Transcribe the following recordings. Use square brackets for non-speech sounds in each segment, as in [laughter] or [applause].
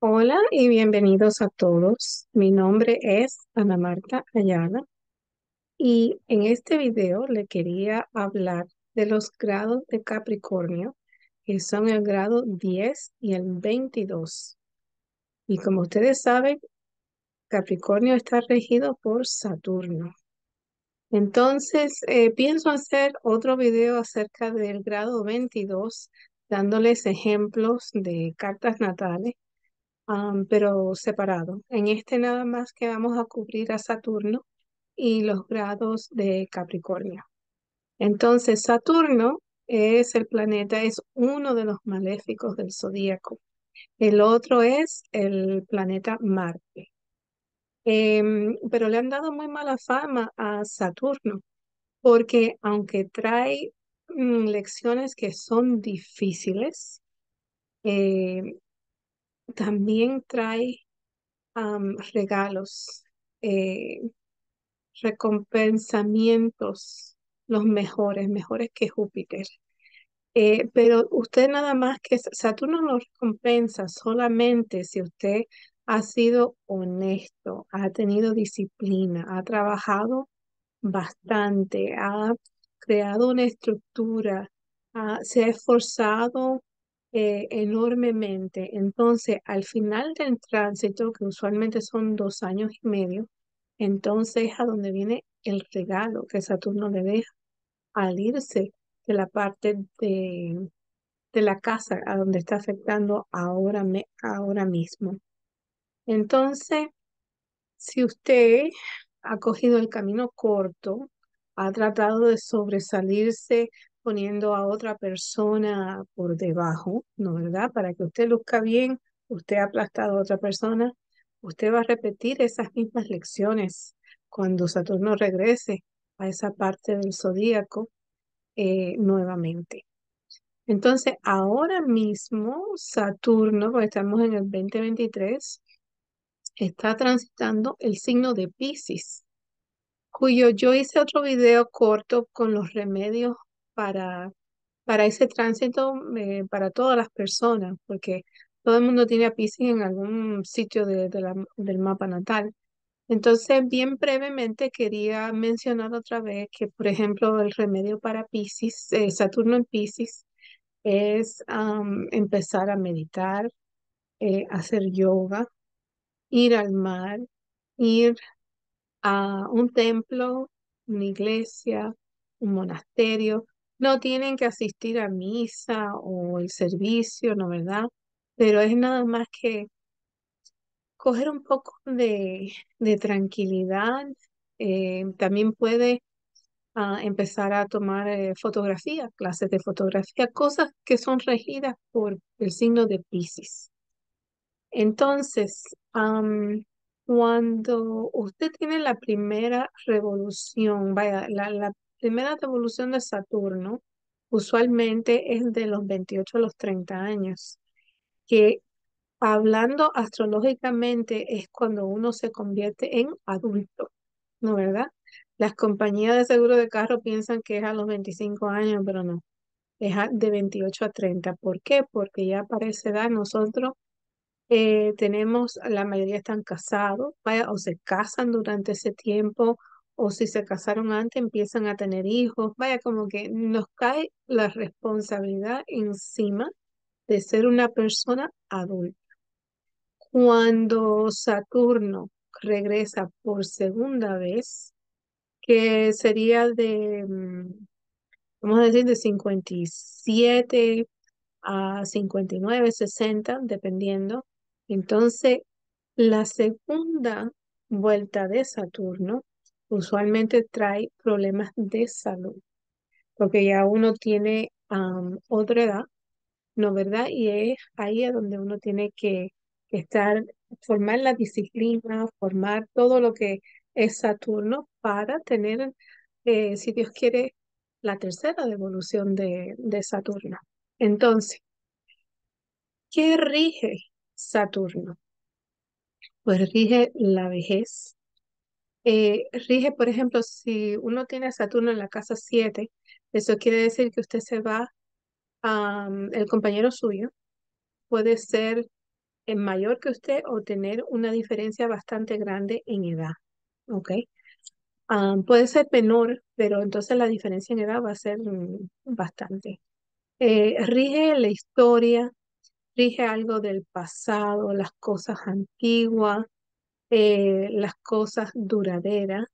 Hola y bienvenidos a todos. Mi nombre es Ana Marta Ayala y en este video le quería hablar de los grados de Capricornio, que son el grado 10 y el 22. Y como ustedes saben, Capricornio está regido por Saturno. Entonces, eh, pienso hacer otro video acerca del grado 22, dándoles ejemplos de cartas natales pero separado. En este nada más que vamos a cubrir a Saturno y los grados de Capricornio. Entonces, Saturno es el planeta, es uno de los maléficos del zodíaco. El otro es el planeta Marte. Em, pero le han dado muy mala fama a Saturno, porque aunque trae mm, lecciones que son difíciles, eh, también trae regalos, eh, recompensamientos, los mejores, mejores que Júpiter. Eh, pero usted nada más que Saturno lo recompensa solamente si usted ha sido honesto, ha tenido disciplina, ha trabajado bastante, ha creado una estructura, se ha esforzado eh, enormemente. Entonces, al final del tránsito, que usualmente son dos años y medio, entonces es a donde viene el regalo que Saturno le deja al irse de la parte de, de la casa a donde está afectando ahora, me, ahora mismo. Entonces, si usted ha cogido el camino corto, ha tratado de sobresalirse poniendo a otra persona por debajo, ¿no verdad? Para que usted luzca bien, usted ha aplastado a otra persona, usted va a repetir esas mismas lecciones cuando Saturno regrese a esa parte del zodíaco eh, nuevamente. Entonces, ahora mismo Saturno, porque estamos en el 2023, está transitando el signo de Pisces, cuyo yo hice otro video corto con los remedios para, para ese tránsito eh, para todas las personas, porque todo el mundo tiene a Pisces en algún sitio de, del mapa natal. Entonces, bien brevemente quería mencionar otra vez que, por ejemplo, el remedio para Pisces, eh, Saturno en Pisces, es empezar a meditar, eh, hacer yoga, ir al mar, ir a un templo, una iglesia, un monasterio, no tienen que asistir a misa o el servicio, ¿no verdad? Pero es nada más que coger un poco de, tranquilidad. Eh, también puede ah, empezar a tomar eh, fotografía, clases de fotografía, cosas que son regidas por el signo de Pisces. Entonces, cuando usted tiene la primera revolución, vaya, la, la primera revolución de Saturno usualmente es de los 28 a los 30 años, que hablando astrológicamente es cuando uno se convierte en adulto, ¿no verdad? Las compañías de seguro de carro piensan que es a los 25 años, pero no, es de 28 a 30. ¿Por qué? Porque ya para esa edad nosotros eh, tenemos, la mayoría están casados, o se casan durante ese tiempo o si se casaron antes empiezan a tener hijos, vaya como que nos cae la responsabilidad encima de ser una persona adulta. Cuando Saturno regresa por segunda vez, que sería de, mm, vamos a decir, de 57 a 59, 60, dependiendo. Entonces, la segunda vuelta de Saturno usualmente trae problemas de salud, porque ya uno tiene otra edad, ¿no verdad? Y es ahí a donde uno tiene que, estar, formar la disciplina, formar todo lo que es Saturno para tener, eh, si Dios quiere, la tercera devolución de, de Saturno. Entonces, ¿qué rige Saturno? Pues rige la vejez, eh, rige, por ejemplo, si uno tiene a Saturno en la casa 7, eso quiere decir que usted se va a el compañero suyo, puede ser mayor que usted o tener una diferencia bastante grande en edad. ¿Ok? Puede ser menor, pero entonces la diferencia en edad va a ser mm, bastante. Eh, rige la historia, rige algo del pasado, las cosas antiguas, eh, las cosas duraderas,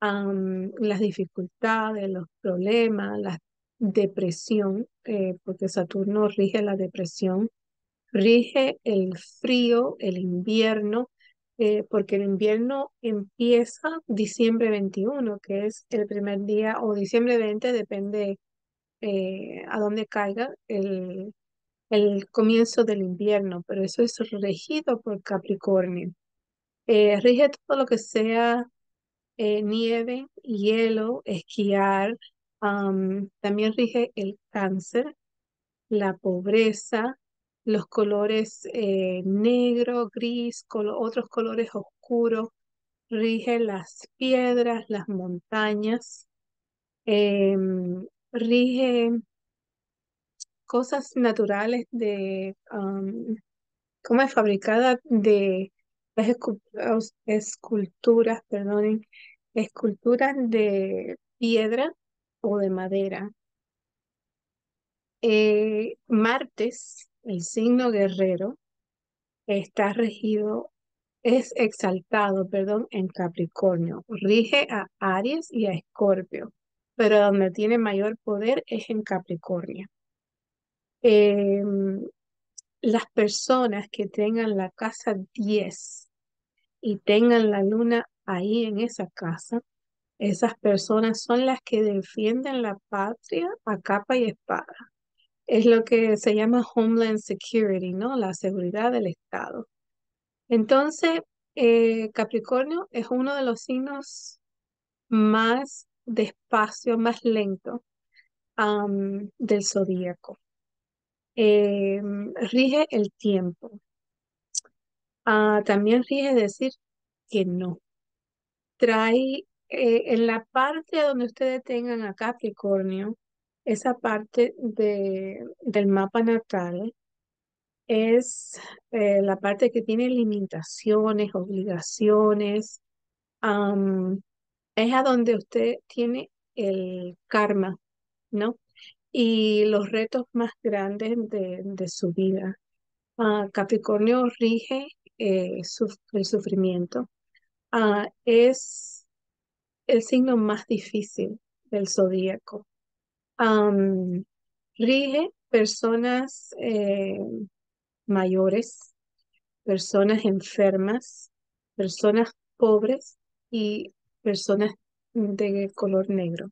las dificultades, los problemas, la depresión, eh, porque Saturno rige la depresión, rige el frío, el invierno, eh, porque el invierno empieza diciembre 21, que es el primer día, o diciembre 20, depende a dónde caiga el, el comienzo del invierno, pero eso es regido por Capricornio. Eh, rige todo lo que sea nieve, hielo, esquiar. también rige el cáncer, la pobreza, los colores eh, negro, gris, otros colores oscuros, rige las piedras, las montañas, em, rige cosas naturales de, cómo es fabricada de las esculturas, perdonen, esculturas de piedra o de madera. Eh, Martes el signo guerrero está regido, es exaltado, perdón, en Capricornio. Rige a Aries y a Escorpio, pero donde tiene mayor poder es en Capricornio. Em, las personas que tengan la casa 10 y tengan la luna ahí en esa casa, esas personas son las que defienden la patria a capa y espada es lo que se llama Homeland Security, ¿no? La seguridad del Estado. Entonces, eh, Capricornio es uno de los signos más despacio, más lento del zodíaco. Em, rige el tiempo. Ah, también rige decir que no. Trae eh, en la parte donde ustedes tengan a Capricornio, esa parte de, del mapa natal es eh, la parte que tiene limitaciones, obligaciones, es a donde usted tiene el karma, ¿no? Y los retos más grandes de, su vida. Ah, Capricornio rige eh, el sufrimiento. Ah, es el signo más difícil del zodíaco rige personas eh, mayores, personas enfermas, personas pobres y personas de color negro.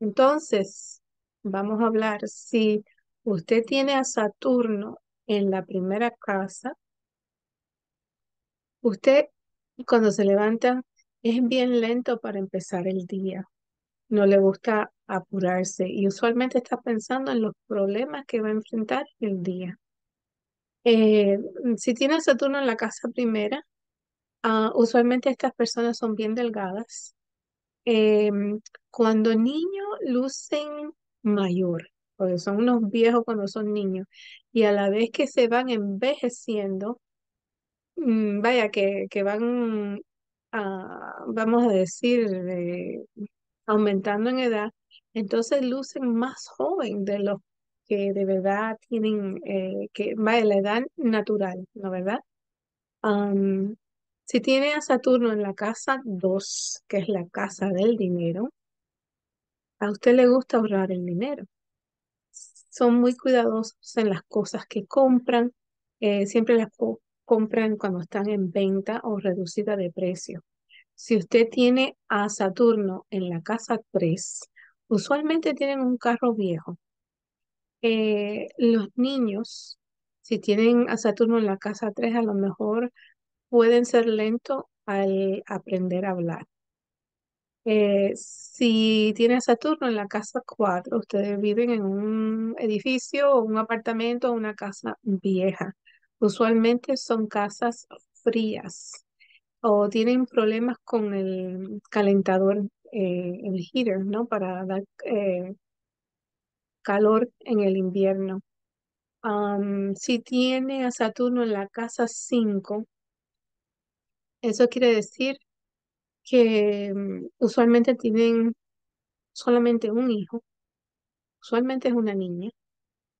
Entonces, vamos a hablar, si usted tiene a Saturno en la primera casa, usted cuando se levanta es bien lento para empezar el día no le gusta apurarse y usualmente está pensando en los problemas que va a enfrentar el día. Eh, si tiene Saturno en la casa primera, ah, usualmente estas personas son bien delgadas. Em, cuando niños lucen mayor, porque son unos viejos cuando son niños, y a la vez que se van envejeciendo, mm, vaya que, que van, a, vamos a decir, aumentando en edad, entonces lucen más joven de los que de verdad tienen, eh, que va la edad natural, ¿no verdad? Si tiene a Saturno en la casa 2, que es la casa del dinero, a usted le gusta ahorrar el dinero. Son muy cuidadosos en las cosas que compran, eh, siempre las compran cuando están en venta o reducida de precio. Si usted tiene a Saturno en la casa 3, usualmente tienen un carro viejo. Eh, los niños, si tienen a Saturno en la casa 3, a lo mejor pueden ser lentos al aprender a hablar. Eh, si tiene Saturno en la casa 4, ustedes viven en un edificio un apartamento o una casa vieja. Usualmente son casas frías o tienen problemas con el calentador, eh, el heater, ¿no? Para dar eh, calor en el invierno. Si tiene a Saturno en la casa 5, eso quiere decir que mm, usualmente tienen solamente un hijo, usualmente es una niña,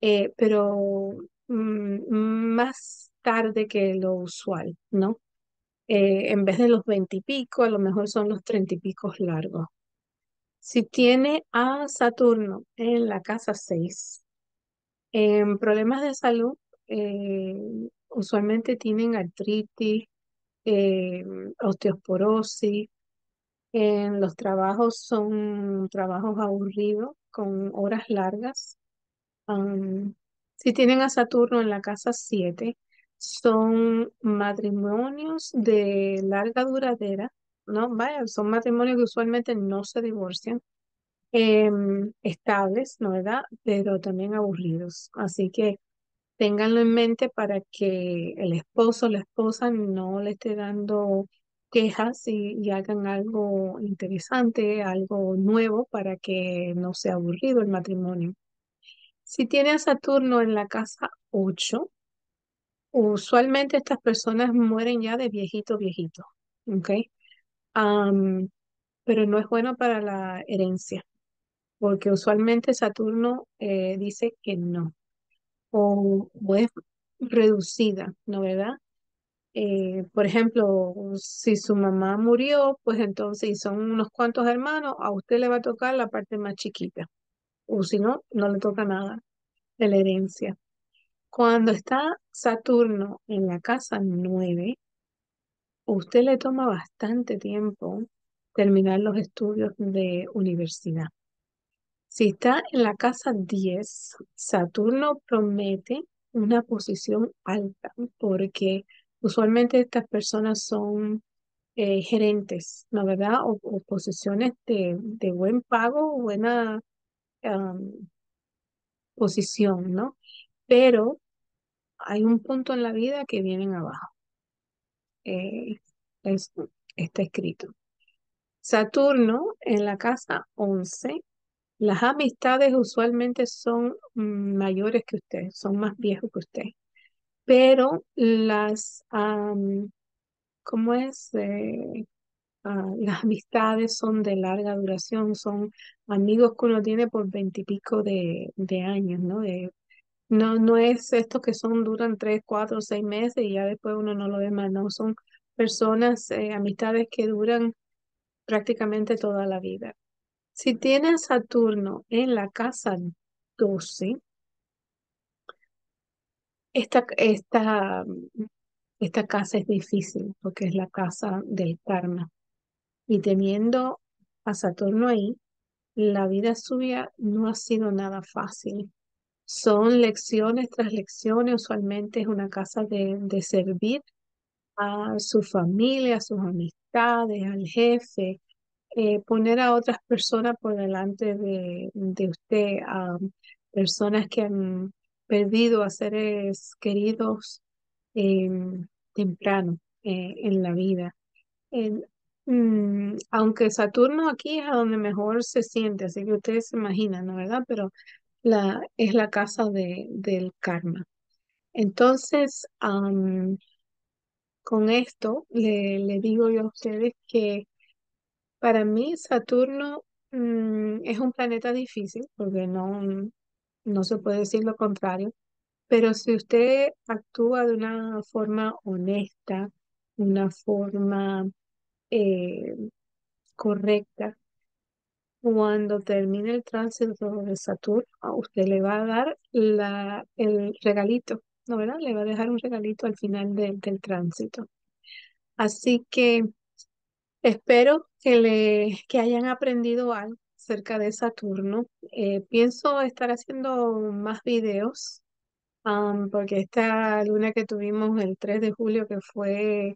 eh, pero mm, más tarde que lo usual, ¿no? Eh, en vez de los veintipico, a lo mejor son los treinta y pico largos. Si tiene a Saturno en la casa 6, en problemas de salud, eh, usualmente tienen artritis, eh, osteoporosis. En los trabajos son trabajos aburridos, con horas largas. Am, si tienen a Saturno en la casa 7, son matrimonios de larga duradera, ¿no? Vaya, son matrimonios que usualmente no se divorcian, em, estables, ¿no verdad? Pero también aburridos. Así que ténganlo en mente para que el esposo o la esposa no le esté dando quejas y, hagan algo interesante, algo nuevo para que no sea aburrido el matrimonio. Si tiene a Saturno en la casa 8, usualmente estas personas mueren ya de viejito, viejito, ¿ok? Am, pero no es bueno para la herencia, porque usualmente Saturno eh, dice que no, o, o es reducida, ¿no verdad? Eh, por ejemplo, si su mamá murió, pues entonces, son unos cuantos hermanos, a usted le va a tocar la parte más chiquita, o si no, no le toca nada de la herencia. Cuando está Saturno en la casa 9, usted le toma bastante tiempo terminar los estudios de universidad. Si está en la casa 10, Saturno promete una posición alta porque usualmente estas personas son eh, gerentes, ¿no verdad? O, posiciones de, de buen pago, buena posición, ¿no? Pero hay un punto en la vida que vienen abajo. Eh, es- está escrito. Saturno en la casa 11, las amistades usualmente son mm, mayores que usted, son más viejos que usted, pero las, am, ¿cómo es? Ah, las amistades son de larga duración, son amigos que uno tiene por veintipico de, de años, ¿no? No, no es estos que son, duran tres, cuatro, seis meses y ya después uno no lo ve más, no, son personas, eh, amistades que duran prácticamente toda la vida. Si tiene a Saturno en la casa 12, esta, esta, esta casa es difícil porque es la casa del karma. Y teniendo a Saturno ahí, la vida suya no ha sido nada fácil. Son lecciones tras lecciones, usualmente es una casa de, de servir a su familia, a sus amistades, al jefe, eh, poner a otras personas por delante de, de usted, a personas que han perdido a seres queridos eh, temprano eh, en la vida. Mm, aunque Saturno aquí es a donde mejor se siente, así que ustedes se imaginan, ¿no verdad? Pero la, es la casa de, del karma. Entonces, con esto le, le digo yo a ustedes que para mí Saturno mm, es un planeta difícil, porque no, no se puede decir lo contrario, pero si usted actúa de una forma honesta, una forma eh, correcta, cuando termine el tránsito de Saturno, a usted le va a dar la, el regalito, ¿no verdad? Le va a dejar un regalito al final de- del tránsito. Así que espero que, le, que hayan aprendido algo acerca de Saturno. Eh, pienso estar haciendo más videos, porque esta luna que tuvimos el 3 de julio, que fue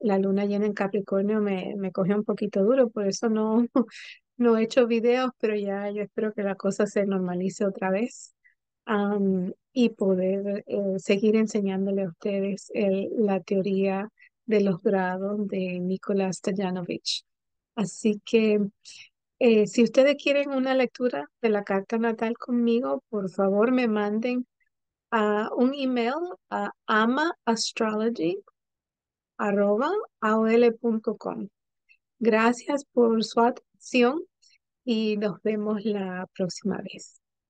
la luna llena en Capricornio, me, me cogió un poquito duro, por eso no, [laughs] no he hecho videos, pero ya yo espero que la cosa se normalice otra vez y poder eh, seguir enseñándole a ustedes la teoría de los grados de Nicolás Stojanovic. Así que Eh, si ustedes quieren una lectura de la carta natal conmigo, por favor me manden un email a amaastrology.com. Gracias por su atención y nos vemos la próxima vez.